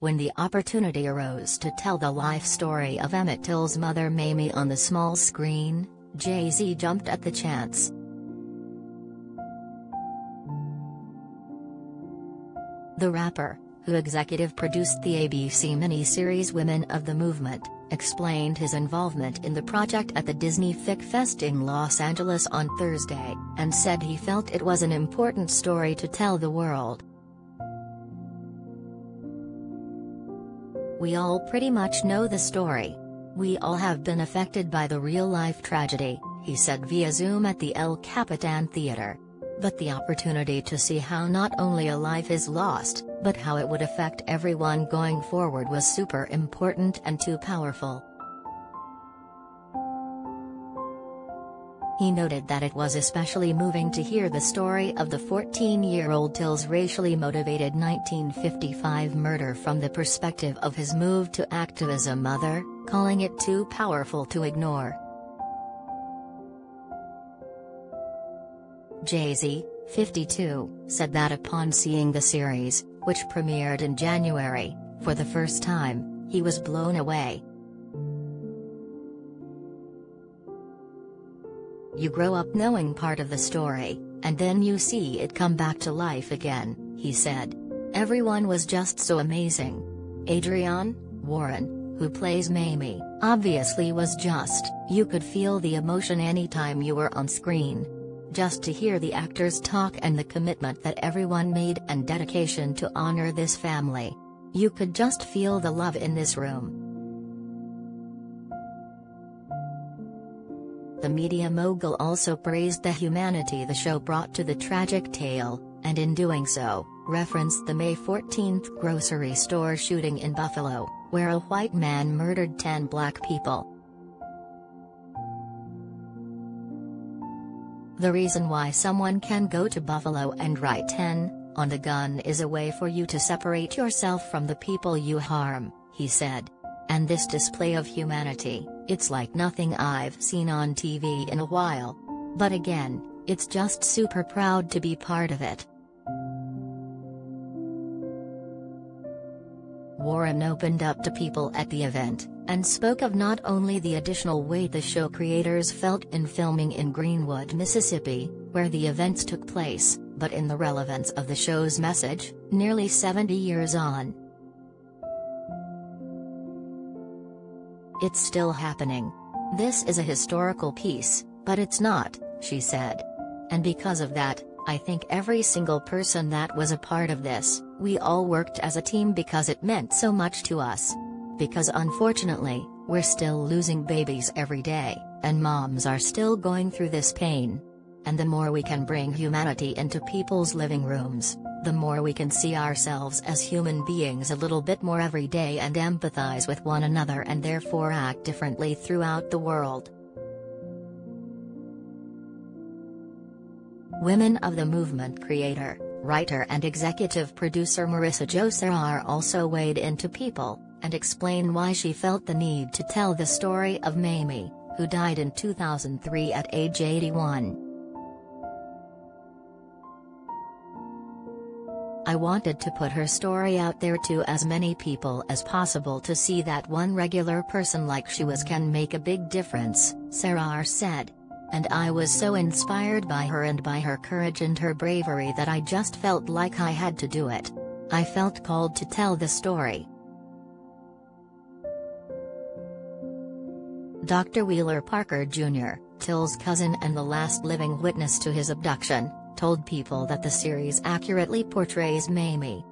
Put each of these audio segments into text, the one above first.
When the opportunity arose to tell the life story of Emmett Till's mother Mamie on the small screen, Jay-Z jumped at the chance. The rapper, who executive produced the ABC miniseries Women of the Movement, explained his involvement in the project at the Disney FYC Fest in Los Angeles on Thursday, and said he felt it was an important story to tell the world. We all pretty much know the story. We all have been affected by the real-life tragedy, he said via Zoom at the El Capitan Theater. But the opportunity to see how not only a life is lost, but how it would affect everyone going forward was super important and too powerful. He noted that it was especially moving to hear the story of the 14-year-old Till's racially motivated 1955 murder from the perspective of his move to activism mother, calling it too powerful to ignore. Jay-Z, 52, said that upon seeing the series, which premiered in January, for the first time, he was blown away. You grow up knowing part of the story, and then you see it come back to life again, he said. Everyone was just so amazing. Adrienne, Warren, who plays Mamie, obviously was just, you could feel the emotion anytime you were on screen. Just to hear the actors talk and the commitment that everyone made and dedication to honor this family. You could just feel the love in this room. The media mogul also praised the humanity the show brought to the tragic tale, and in doing so, referenced the May 14 grocery store shooting in Buffalo, where a white man murdered 10 black people. The reason why someone can go to Buffalo and write 10 on the gun is a way for you to separate yourself from the people you harm, he said. And this display of humanity, it's like nothing I've seen on TV in a while. But again, it's just super proud to be part of it. Warren opened up to people at the event, and spoke of not only the additional weight the show creators felt in filming in Greenwood, Mississippi, where the events took place, but in the relevance of the show's message, nearly 70 years on. It's still happening. This is a historical piece, but it's not, she said. And because of that, I think every single person that was a part of this, we all worked as a team because it meant so much to us. Because unfortunately, we're still losing babies every day, and moms are still going through this pain. And the more we can bring humanity into people's living rooms, the more we can see ourselves as human beings a little bit more every day and empathize with one another and therefore act differently throughout the world. Women of the Movement creator, writer and executive producer Marissa Jo Cerar also weighed into People, and explain why she felt the need to tell the story of Mamie, who died in 2003 at age 81. I wanted to put her story out there to as many people as possible to see that one regular person like she was can make a big difference, Cerar said. And I was so inspired by her and by her courage and her bravery that I just felt like I had to do it. I felt called to tell the story. Dr. Wheeler Parker Jr., Till's cousin and the last living witness to his abduction, told people that the series accurately portrays Mamie.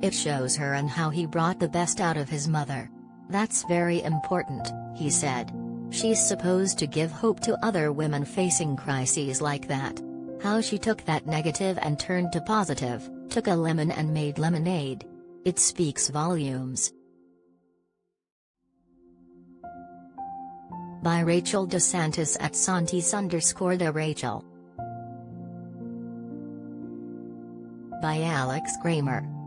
It shows her and how he brought the best out of his mother. That's very important, he said. She's supposed to give hope to other women facing crises like that. How she took that negative and turned to positive, took a lemon and made lemonade. It speaks volumes. By Rachel DeSantis at Santis underscore the Rachel. By Alex Kramer.